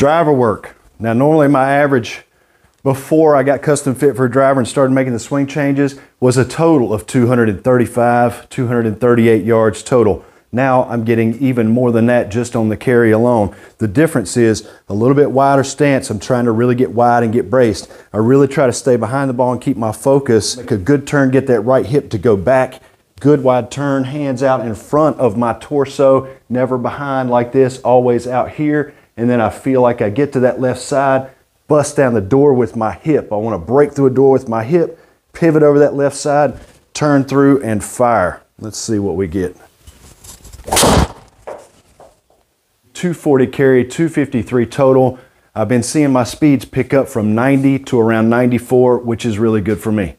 Driver work. Now normally my average before I got custom fit for a driver and started making the swing changes was a total of 235, 238 yards total. Now I'm getting even more than that just on the carry alone. The difference is a little bit wider stance. I'm trying to really get wide and get braced. I really try to stay behind the ball and keep my focus. Make a good turn, get that right hip to go back. Good wide turn, hands out in front of my torso, never behind like this, always out here. And then I feel like I get to that left side, bust down the door with my hip. I want to break through a door with my hip, pivot over that left side, turn through and fire. Let's see what we get. 240 carry, 253 total. I've been seeing my speeds pick up from 90 to around 94, which is really good for me.